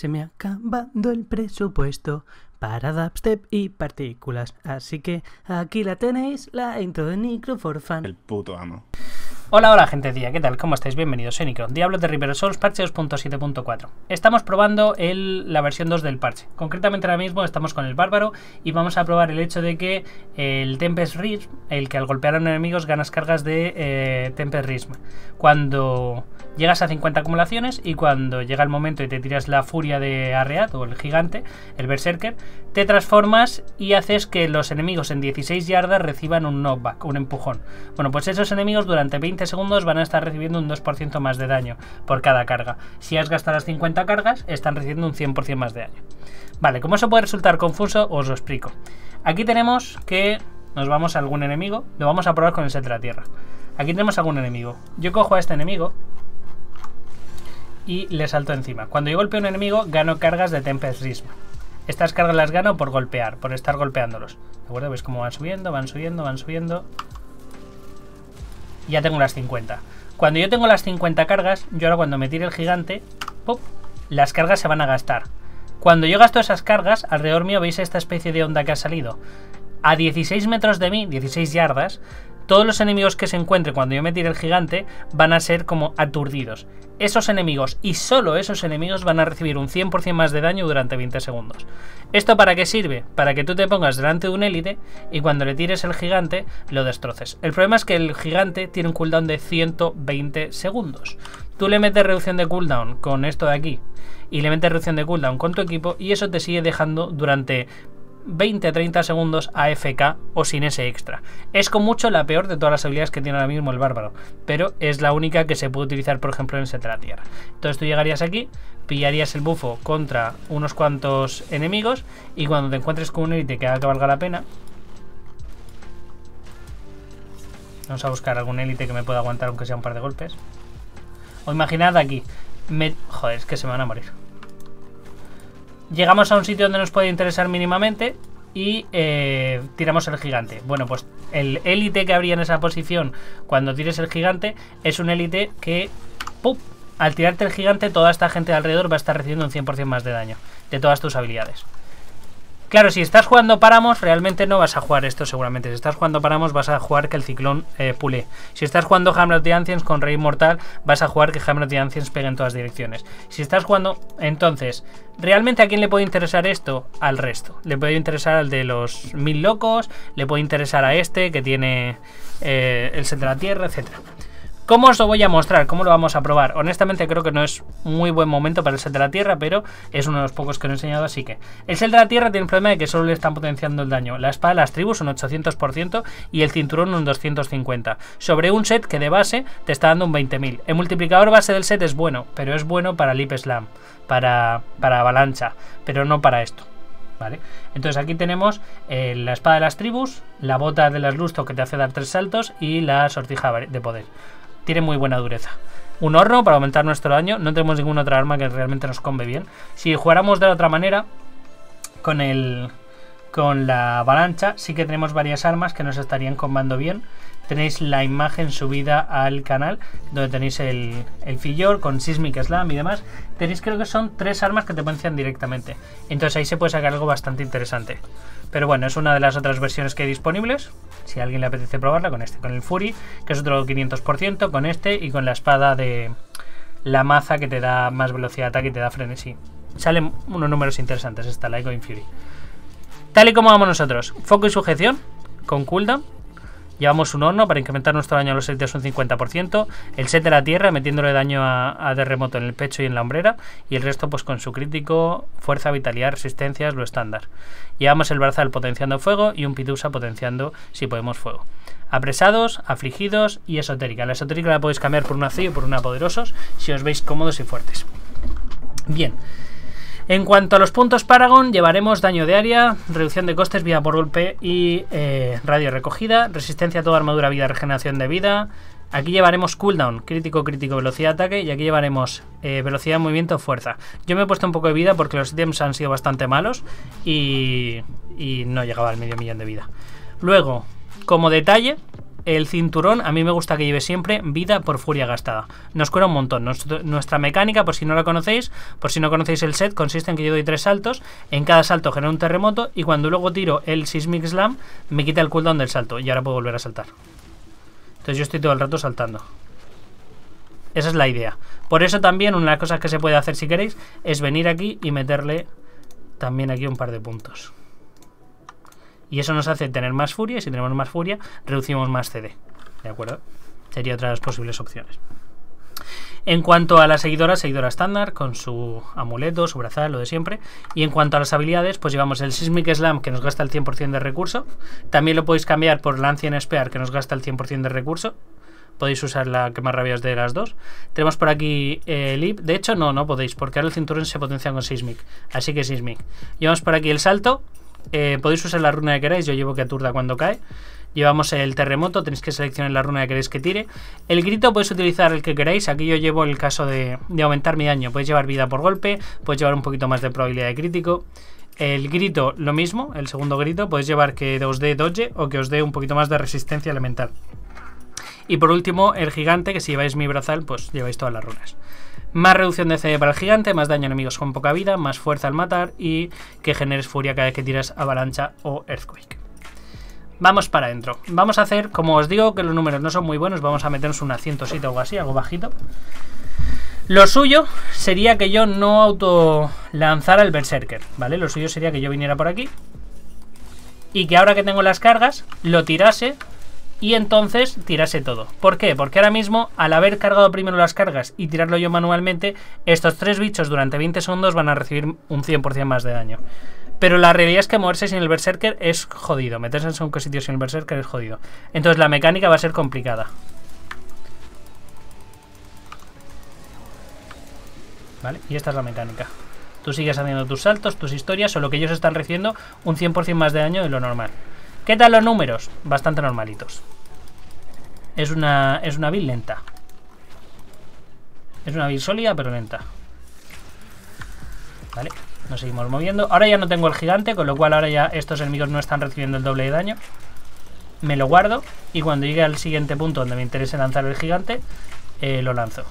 Se me ha acabado el presupuesto para dubstep y partículas. Así que aquí la tenéis, la intro de Nicro for. El puto amo. Hola, hola gente tía, ¿qué tal? ¿Cómo estáis? Bienvenidos, soy Nicro, Diablo de River Souls, parche 2.7.4. Estamos probando la versión 2 del parche. Concretamente ahora mismo estamos con el bárbaro y vamos a probar el hecho de que el Tempest Rism, el que al golpear a enemigos ganas cargas de eh, Tempest Rism. Cuando llegas a 50 acumulaciones y cuando llega el momento y te tiras la furia de Arreat o el gigante, el Berserker, te transformas y haces que los enemigos en 16 yardas reciban un knockback, un empujón. Bueno, pues esos enemigos durante 20 segundos van a estar recibiendo un 2% más de daño por cada carga. Si has gastado las 50 cargas, están recibiendo un 100% más de daño. Vale, como eso puede resultar confuso, os lo explico. Aquí tenemos que nos vamos a algún enemigo, lo vamos a probar con el set de la tierra. Aquí tenemos algún enemigo. Yo cojo a este enemigo y le salto encima. Cuando yo golpeo a un enemigo, gano cargas de Tempest Rism. Estas cargas las gano por golpear, por estar golpeándolos. ¿De acuerdo? ¿Veis cómo van subiendo, van subiendo, van subiendo? Ya tengo las 50. Cuando yo tengo las 50 cargas, yo ahora cuando me tire el gigante, ¡pop! las cargas se van a gastar. Cuando yo gasto esas cargas, alrededor mío veis esta especie de onda que ha salido. A 16 metros de mí, 16 yardas, todos los enemigos que se encuentren cuando yo me tire el gigante van a ser como aturdidos. Esos enemigos y solo esos enemigos van a recibir un 100% más de daño durante 20 segundos. ¿Esto para qué sirve? Para que tú te pongas delante de un élite y cuando le tires el gigante lo destroces. El problema es que el gigante tiene un cooldown de 120 segundos. Tú le metes reducción de cooldown con esto de aquí y le metes reducción de cooldown con tu equipo y eso te sigue dejando durante 20-30 segundos AFK o sin ese extra. Es con mucho la peor de todas las habilidades que tiene ahora mismo el bárbaro, pero es la única que se puede utilizar, por ejemplo, en set de la tierra. Entonces tú llegarías aquí, pillarías el bufo contra unos cuantos enemigos y cuando te encuentres con un élite que haga que valga la pena, vamos a buscar algún élite que me pueda aguantar aunque sea un par de golpes. O imaginad aquí, joder, es que se me van a morir llegamos a un sitio donde nos puede interesar mínimamente y eh, tiramos el gigante. Bueno, pues el élite que habría en esa posición cuando tires el gigante es un élite que, ¡pum! al tirarte el gigante, toda esta gente de alrededor va a estar recibiendo un 100% más de daño de todas tus habilidades. Claro, si estás jugando Paramos, realmente no vas a jugar esto seguramente. Si estás jugando Paramos, vas a jugar que el ciclón eh. Si estás jugando Hamlet de Ancients con Rey Mortal, vas a jugar que Hamlet de Ancients pegue en todas direcciones. Si estás jugando... Entonces, ¿realmente a quién le puede interesar esto? Al resto. Le puede interesar al de los mil locos, le puede interesar a este que tiene eh, el set de la tierra, etcétera. ¿Cómo os lo voy a mostrar? ¿Cómo lo vamos a probar? Honestamente creo que no es muy buen momento para el set de la Tierra, pero es uno de los pocos que os he enseñado, así que... El set de la Tierra tiene el problema de que solo le están potenciando el daño. La espada de las tribus un 800% y el cinturón un 250%. Sobre un set que de base te está dando un 20.000. El multiplicador base del set es bueno, pero es bueno para Lip Slam, para, para avalancha, pero no para esto. ¿Vale? Entonces aquí tenemos eh, la espada de las tribus, la bota de las lustro que te hace dar tres saltos y la sortija de poder tiene muy buena dureza. Un horno para aumentar nuestro daño. No tenemos ninguna otra arma que realmente nos combe bien. Si jugáramos de la otra manera, con el con la avalancha, sí que tenemos varias armas que nos estarían combando bien. Tenéis la imagen subida al canal, donde tenéis el, el fillor con Sismic Slam y demás. Tenéis creo que son tres armas que te potencian directamente. Entonces ahí se puede sacar algo bastante interesante. Pero bueno, es una de las otras versiones que hay disponibles. Si a alguien le apetece probarla con este, con el Fury, que es otro 500%, con este y con la espada de la maza que te da más velocidad de ataque y te da frenesí. Salen unos números interesantes esta, la Echo Fury. Tal y como vamos nosotros, foco y sujeción con cooldown Llevamos un horno para incrementar nuestro daño a los élites un 50%. El set de la tierra metiéndole daño a, terremoto en el pecho y en la hombrera. Y el resto pues con su crítico, fuerza, vitalidad, resistencias, lo estándar. Llevamos el brazal potenciando fuego y un pitusa potenciando si podemos fuego. Apresados, afligidos y esotérica. La esotérica la podéis cambiar por una C o por una poderosos si os veis cómodos y fuertes. Bien. En cuanto a los puntos Paragon, llevaremos daño de área, reducción de costes, vida por golpe y eh, radio recogida, resistencia a toda armadura, vida, regeneración de vida. Aquí llevaremos cooldown, crítico, crítico, velocidad ataque y aquí llevaremos eh, velocidad movimiento, fuerza. Yo me he puesto un poco de vida porque los ítems han sido bastante malos y, y no llegaba al medio millón de vida. Luego, como detalle, el cinturón a mí me gusta que lleve siempre vida por furia gastada. Nos cura un montón. nuestra mecánica, por si no la conocéis, por si no conocéis el set, consiste en que yo doy tres saltos. En cada salto genera un terremoto y cuando luego tiro el Sismic Slam, me quita el cooldown del salto y ahora puedo volver a saltar. Entonces yo estoy todo el rato saltando. Esa es la idea. Por eso también una de las cosas que se puede hacer si queréis es venir aquí y meterle también aquí un par de puntos. Y eso nos hace tener más furia y si tenemos más furia reducimos más CD. ¿De acuerdo? Sería otra de las posibles opciones. En cuanto a la seguidora, seguidora estándar, con su amuleto, su brazal, lo de siempre. Y en cuanto a las habilidades, pues llevamos el Sismic Slam, que nos gasta el 100% de recurso. También lo podéis cambiar por Lancien Spear, que nos gasta el 100% de recurso. Podéis usar la que más rabias de las dos. Tenemos por aquí el IP. De hecho, no, no podéis, porque ahora el cinturón se potencia con Sismic. Así que Sismic. Llevamos por aquí el salto, eh, podéis usar la runa que queráis, yo llevo que aturda cuando cae. Llevamos el terremoto, tenéis que seleccionar la runa que queréis que tire. El grito podéis utilizar el que queráis. Aquí yo llevo el caso de, aumentar mi daño. Podéis llevar vida por golpe, podéis llevar un poquito más de probabilidad de crítico. El grito, lo mismo, el segundo grito, podéis llevar que os dé dodge o que os dé un poquito más de resistencia elemental. Y por último, el gigante, que si lleváis mi brazal, pues lleváis todas las runas. Más reducción de CD para el gigante, más daño a enemigos con poca vida, más fuerza al matar y que generes furia cada vez que tiras avalancha o earthquake. Vamos para adentro. Vamos a hacer, como os digo que los números no son muy buenos, vamos a meternos un 107 o así, algo bajito. Lo suyo sería que yo no auto lanzara el Berserker, ¿vale? Lo suyo sería que yo viniera por aquí y que ahora que tengo las cargas, lo tirase y entonces tirase todo. ¿Por qué? Porque ahora mismo, al haber cargado primero las cargas y tirarlo yo manualmente, estos tres bichos durante 20 segundos van a recibir un 100% más de daño. Pero la realidad es que moverse sin el Berserker es jodido. Meterse en un sitio sin el Berserker es jodido. Entonces la mecánica va a ser complicada. ¿Vale? Y esta es la mecánica. Tú sigues haciendo tus saltos, tus historias, solo que ellos están recibiendo un 100% más de daño de lo normal. ¿Qué tal los números? Bastante normalitos. Es una, es una build lenta. Es una build sólida, pero lenta. Vale, nos seguimos moviendo. Ahora ya no tengo el gigante, con lo cual ahora ya estos enemigos no están recibiendo el doble de daño. Me lo guardo y cuando llegue al siguiente punto donde me interese lanzar el gigante, eh, lo lanzo.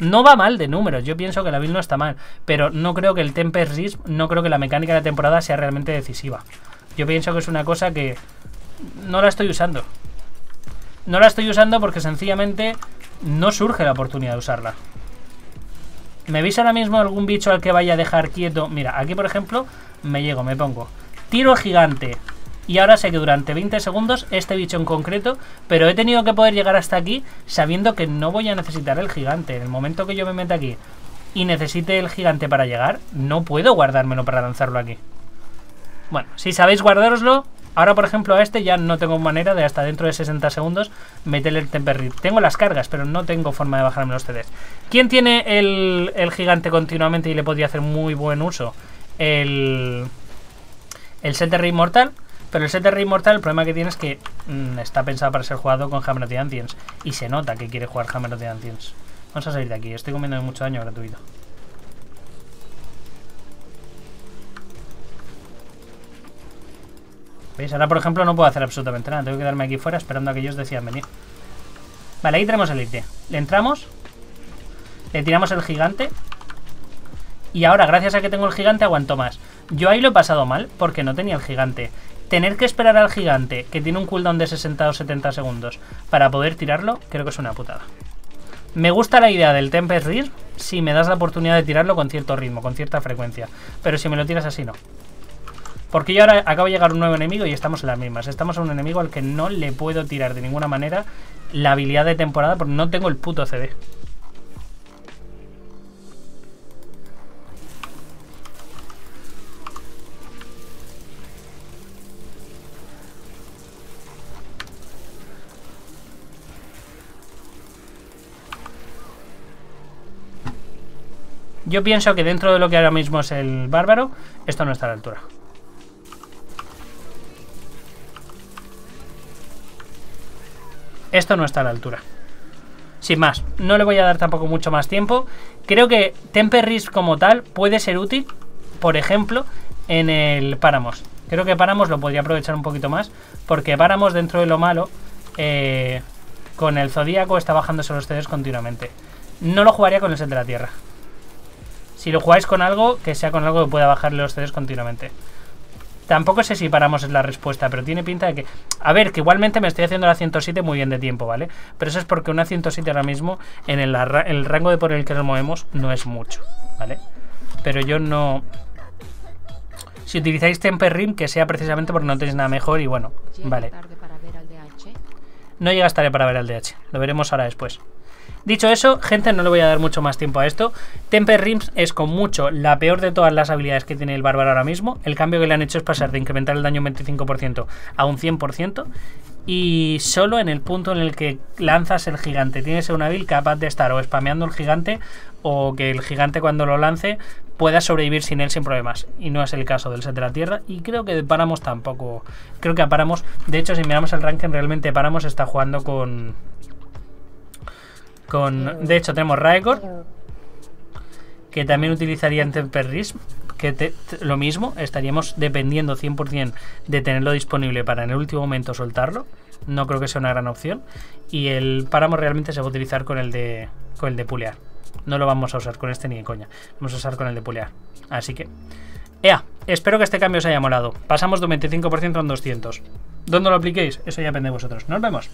No va mal de números, yo pienso que la build no está mal, pero no creo que el Temper Risp, no creo que la mecánica de la temporada sea realmente decisiva. Yo pienso que es una cosa que no la estoy usando. No la estoy usando porque sencillamente no surge la oportunidad de usarla. ¿Me veis ahora mismo algún bicho al que vaya a dejar quieto? Mira, aquí por ejemplo me llego, me pongo. Tiro gigante. Y ahora sé que durante 20 segundos este bicho en concreto, pero he tenido que poder llegar hasta aquí sabiendo que no voy a necesitar el gigante. En el momento que yo me meta aquí y necesite el gigante para llegar, no puedo guardármelo para lanzarlo aquí. Bueno, si sabéis guardároslo, ahora por ejemplo a este ya no tengo manera de hasta dentro de 60 segundos meterle el temper Tengo las cargas, pero no tengo forma de bajarme los CDs. ¿Quién tiene el, gigante continuamente y le podría hacer muy buen uso? El, el set de rey mortal. Pero el set de rey mortal, el problema que tiene es que mm, está pensado para ser jugado con Hammer of the Ancients. Y se nota que quiere jugar Hammer of the Ancients. Vamos a salir de aquí, estoy comiendo mucho daño gratuito. ¿Veis? Ahora, por ejemplo, no puedo hacer absolutamente nada. Tengo que quedarme aquí fuera esperando a que ellos decidan venir. Vale, ahí tenemos el IT. Le entramos. Le tiramos el gigante. Y ahora, gracias a que tengo el gigante, aguanto más. Yo ahí lo he pasado mal porque no tenía el gigante. Tener que esperar al gigante, que tiene un cooldown de 60 o 70 segundos, para poder tirarlo, creo que es una putada. Me gusta la idea del Tempest Rear si me das la oportunidad de tirarlo con cierto ritmo, con cierta frecuencia. Pero si me lo tiras así, no. Porque yo ahora acabo de llegar un nuevo enemigo y estamos en las mismas. Estamos en un enemigo al que no le puedo tirar de ninguna manera la habilidad de temporada porque no tengo el puto CD. Yo pienso que dentro de lo que ahora mismo es el bárbaro, esto no está a la altura. Esto no está a la altura. Sin más, no le voy a dar tampoco mucho más tiempo. Creo que Temper Risk como tal puede ser útil, por ejemplo, en el Páramos. Creo que Páramos lo podría aprovechar un poquito más, porque Páramos dentro de lo malo eh, con el Zodíaco está bajándose los CDs continuamente. No lo jugaría con el set de la Tierra. Si lo jugáis con algo, que sea con algo que pueda bajarle los CDs continuamente. Tampoco sé si paramos en la respuesta, pero tiene pinta de que... A ver, que igualmente me estoy haciendo la 107 muy bien de tiempo, ¿vale? Pero eso es porque una 107 ahora mismo, en el, el rango de por el que nos movemos, no es mucho, ¿vale? Pero yo no... Si utilizáis Temper Rim, que sea precisamente porque no tenéis nada mejor y bueno, vale. No llega tarde para ver al DH, lo veremos ahora después. Dicho eso, gente, no le voy a dar mucho más tiempo a esto. Temper Rims es con mucho la peor de todas las habilidades que tiene el bárbaro ahora mismo. El cambio que le han hecho es pasar de incrementar el daño un 25% a un 100%. Y solo en el punto en el que lanzas el gigante tienes una build capaz de estar o spameando el gigante o que el gigante cuando lo lance pueda sobrevivir sin él sin problemas. Y no es el caso del set de la Tierra. Y creo que de Paramos tampoco. Creo que a. De hecho, si miramos el ranking, realmente Paramos está jugando con de hecho, tenemos Raigor, que también utilizaría en Temperism, que lo mismo, estaríamos dependiendo 100% de tenerlo disponible para en el último momento soltarlo. No creo que sea una gran opción. Y el páramo realmente se va a utilizar con el de, con el de pulear. No lo vamos a usar con este ni de coña. Vamos a usar con el de pulear. Así que... Ea, espero que este cambio os haya molado. Pasamos de un 25% a un 200. ¿Dónde lo apliquéis? Eso ya depende de vosotros. Nos vemos.